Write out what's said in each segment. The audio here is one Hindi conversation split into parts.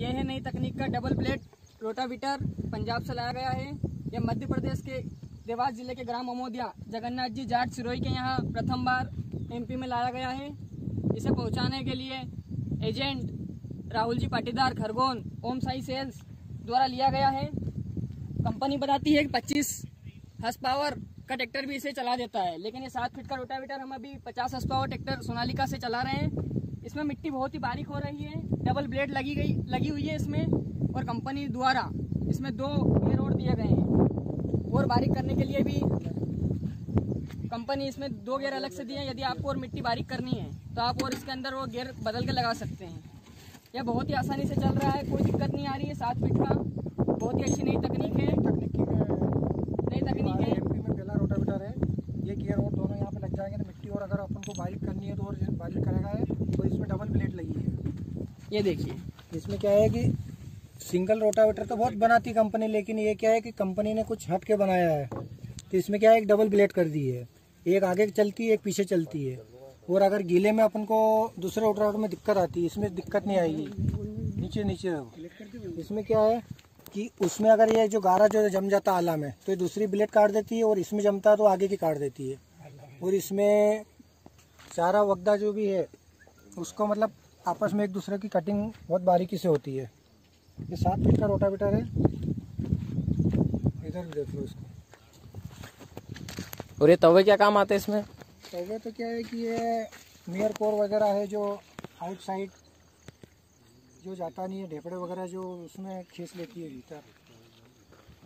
ये है नई तकनीक का डबल प्लेट रोटावीटर पंजाब से लाया गया है। यह मध्य प्रदेश के देवास ज़िले के ग्राम अमोदिया, जगन्नाथ जी जाट सिरोही के यहाँ प्रथम बार एमपी में लाया गया है। इसे पहुँचाने के लिए एजेंट राहुल जी पाटीदार खरगोन, ओम साई सेल्स द्वारा लिया गया है। कंपनी बताती है कि 25 हस पावर का ट्रैक्टर भी इसे चला देता है। लेकिन ये सात फीट का रोटावेटर हम अभी 50 हस पावर ट्रैक्टर सोनालिका से चला रहे हैं। इसमें मिट्टी बहुत ही बारीक हो रही है। डबल ब्लेड लगी गई लगी हुई है इसमें और कंपनी द्वारा इसमें दो गेयर और दिए गए हैं। और बारीक करने के लिए भी कंपनी इसमें दो गेयर अलग से दिए हैं। यदि आपको और मिट्टी बारीक करनी है तो आप और इसके अंदर वो गेयर बदल के लगा सकते हैं। यह बहुत ही आसानी से चल रहा है कोई दिक्कत नहीं आ रही है सात फीट का। बहुत ही अच्छी नई तकनीक है। तकनीक नई तकनीक है। एमपी में पहला रोटावेटर है। ये गियर और दोनों यहाँ पे लग जाएँगे। तो मिट्टी और अगर अपन को बारीक करनी है तो और बारीक करेगा है तो इसमें डबल प्लेट लगी है। ये देखिए। इसमें क्या है कि सिंगल रोटावेटर तो बहुत बनाती कंपनी लेकिन ये क्या है कि कंपनी ने कुछ हट के बनाया है। तो इसमें क्या है एक डबल प्लेट कर दी है। एक आगे चलती है एक पीछे चलती है। और अगर गीले में अपन को दूसरे रोटावेटर में दिक्कत आती है इसमें दिक्कत नहीं आएगी। नीचे नीचे इसमें क्या है कि उसमें अगर ये जो गारा जो जम जाता आला में तो ये दूसरी ब्लेड काट देती है और इसमें जमता है तो आगे की काट देती है। और इसमें चारा वगदा जो भी है उसको मतलब आपस में एक दूसरे की कटिंग बहुत बारीकी से होती है। ये सात फीट का रोटावेटर है। इधर देख लो इसको। और ये तवे क्या काम आते हैं इसमें? तवे तो क्या है कि ये नियर कोर वगैरह है जो आउट साइड जो जाता नहीं है ढेपड़े वगैरह जो उसमें खींच लेती है भीतर।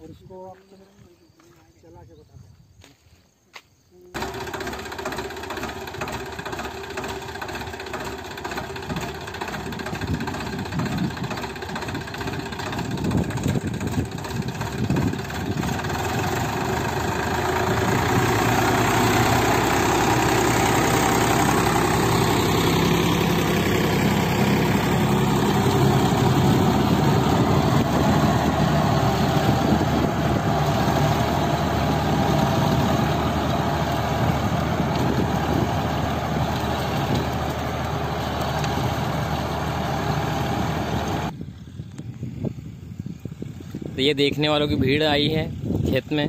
और इसको आप चला के बता तो ये देखने वालों की भीड़ आई है खेत में।